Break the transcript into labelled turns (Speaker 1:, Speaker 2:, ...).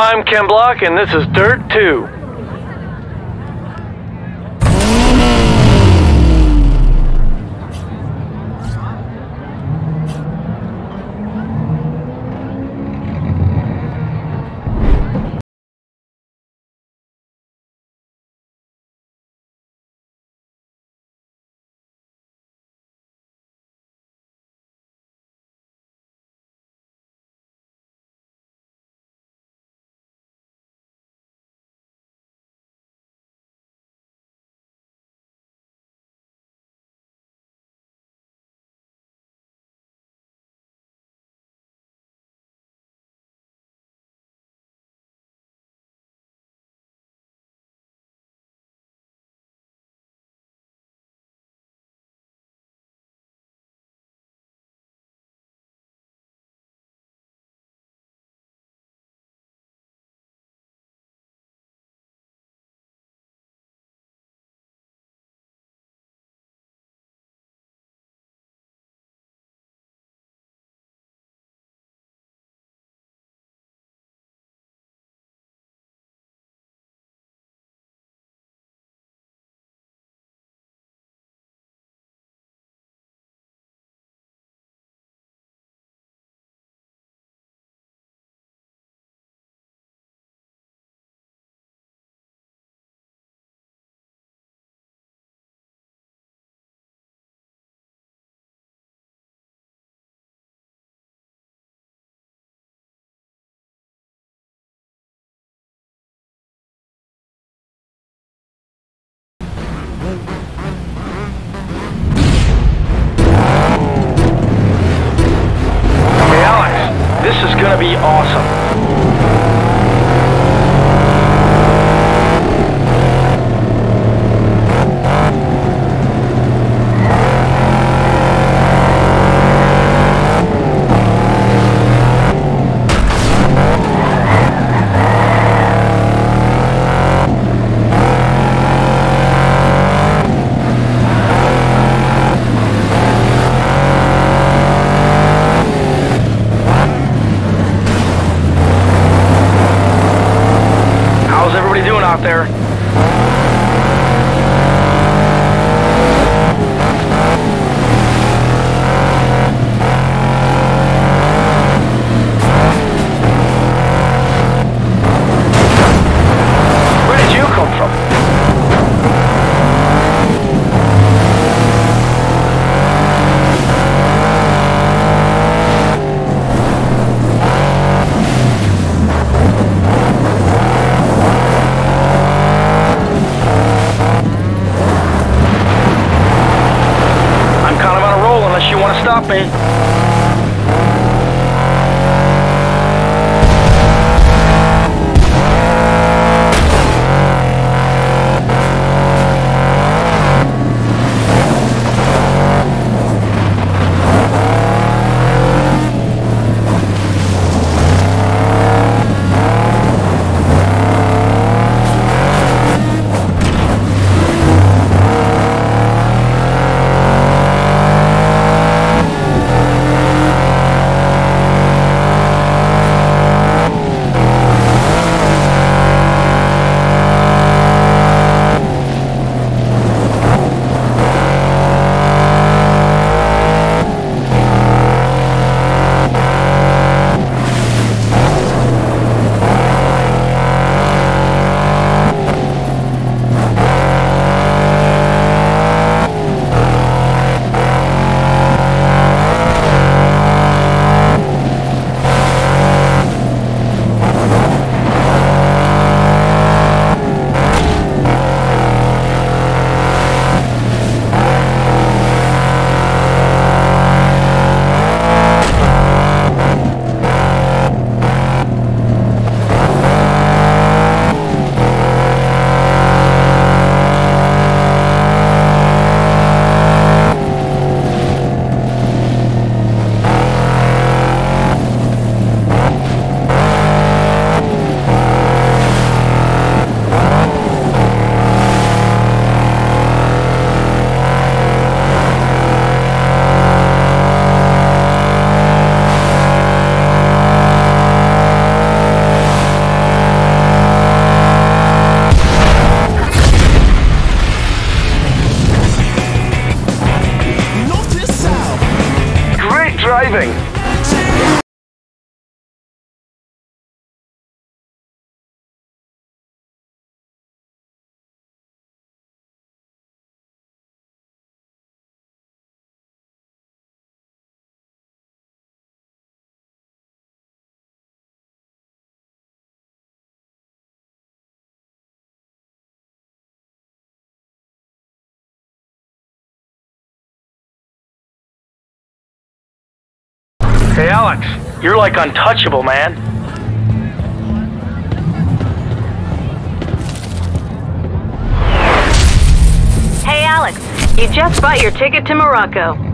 Speaker 1: I'm Ken Block, and this is Dirt 2. Out there? Hey, Alex, you're like untouchable, man.
Speaker 2: Hey, Alex, you just bought your ticket to Morocco.